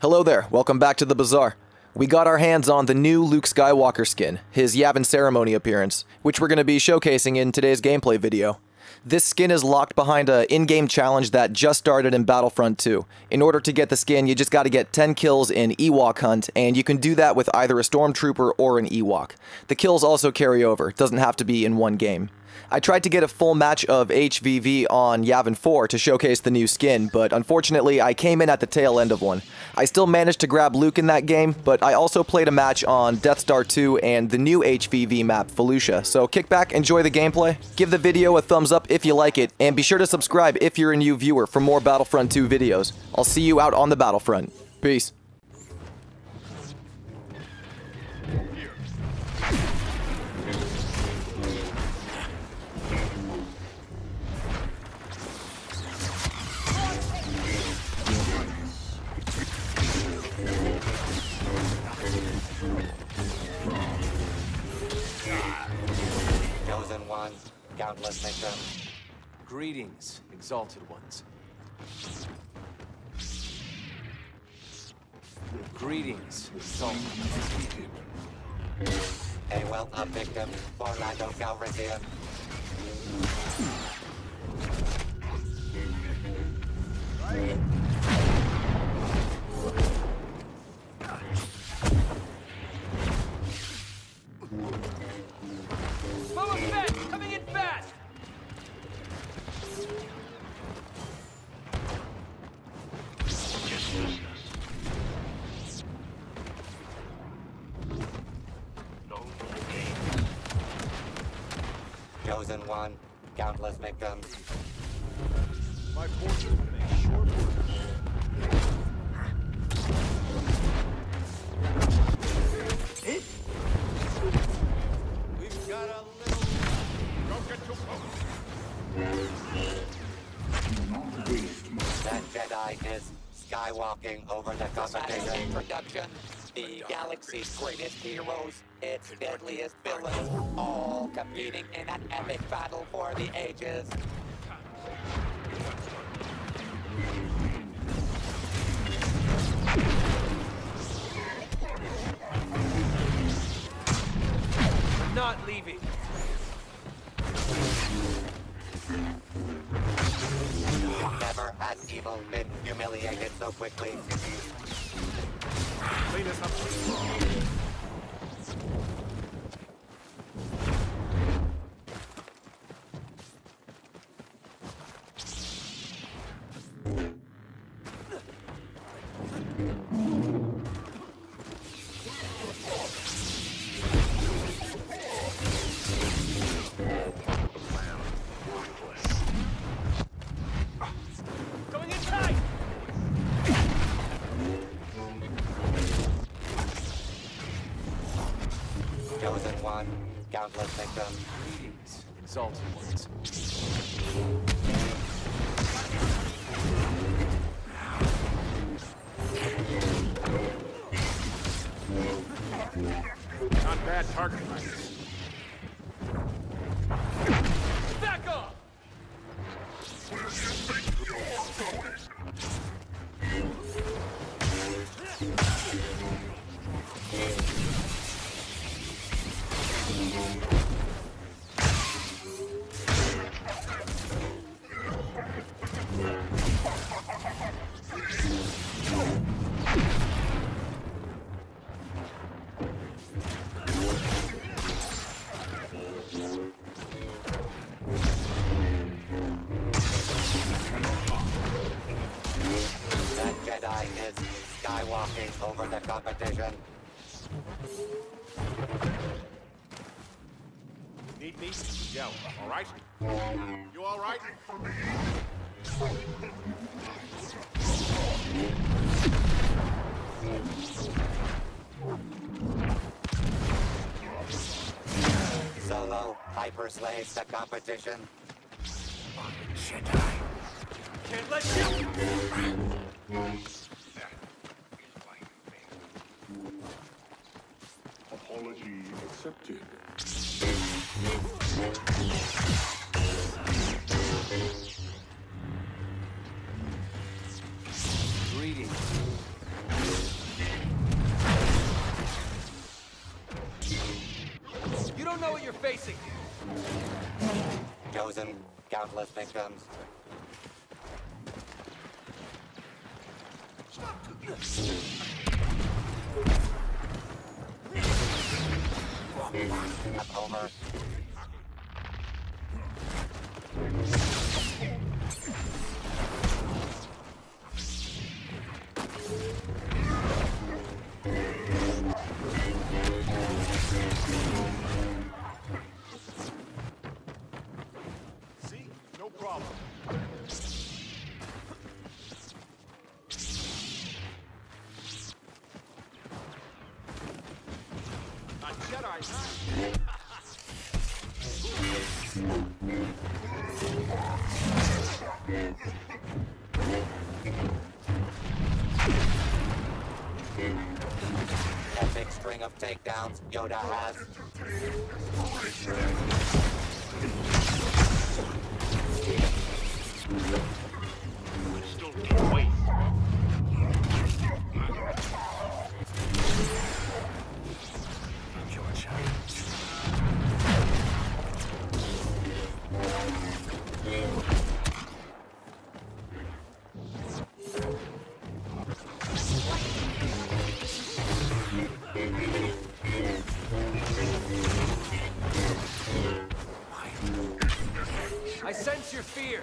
Hello there, welcome back to the Bazaar. We got our hands on the new Luke Skywalker skin, his Yavin Ceremony appearance, which we're going to be showcasing in today's gameplay video. This skin is locked behind a in-game challenge that just started in Battlefront 2. In order to get the skin, you just got to get 10 kills in Ewok Hunt, and you can do that with either a Stormtrooper or an Ewok. The kills also carry over, doesn't have to be in one game. I tried to get a full match of HVV on Yavin 4 to showcase the new skin, but unfortunately I came in at the tail end of one. I still managed to grab Luke in that game, but I also played a match on Death Star 2 and the new HVV map, Felucia. So kick back, enjoy the gameplay, give the video a thumbs up if you like it, and be sure to subscribe if you're a new viewer for more Battlefront 2 videos. I'll see you out on the battlefront. Peace. Ones, countless victims. Greetings, exalted ones. Greetings, exalted ones. A wealth of victims for Lando Chosen one, countless victims. My fortune in a short order. We've got a little. Don't get too close. That Jedi is skywalking over the competition. Production. The galaxy's greatest heroes, its deadliest villains, all competing in an epic battle for the ages. I'm not leaving. Never has evil been humiliated so quickly. Clean us One, countless victims. Greetings, exalted ones. Not bad target practice. Back off! That Jedi is skywalking over the competition. Need me? Yeah, all right. You all right? Solo hyperslaves the competition can't let. Apology accepted. Greetings. You don't know what you're facing. Chosen countless victims. Homer. A Jedi Knight. Epic string of takedowns Yoda has. Fear.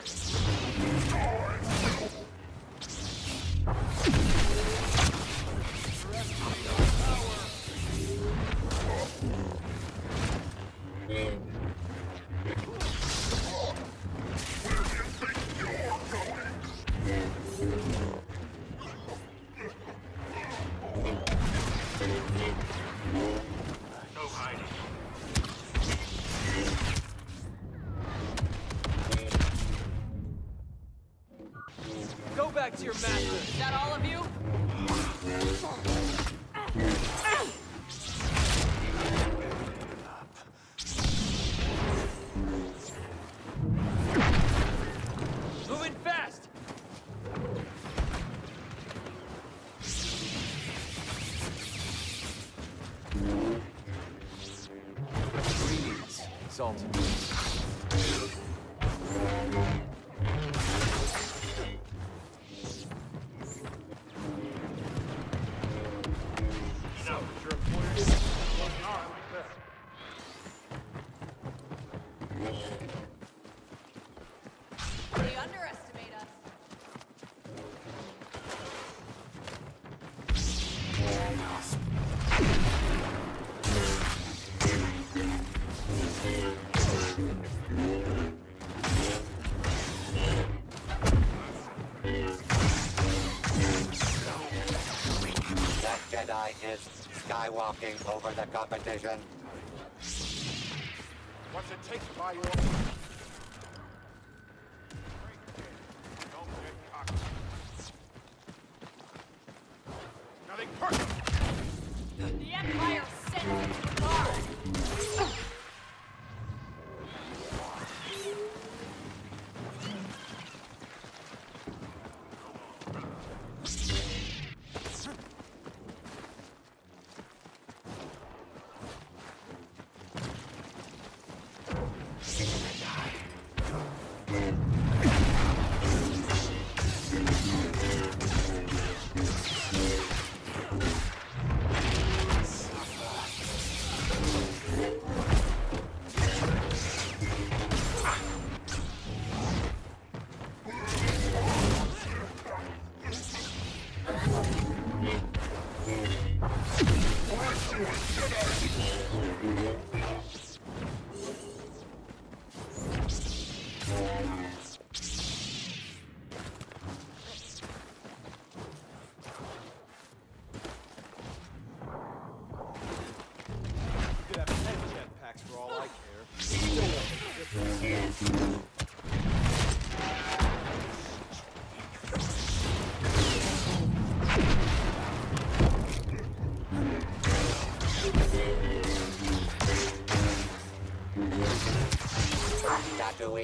Back to your master. Is that all of you? Moving Jedi is skywalking over the competition. It your...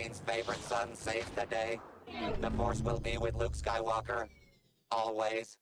Tatooine's favorite son saved the day. The Force will be with Luke Skywalker. Always.